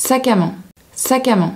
Sac à main. Sac à main.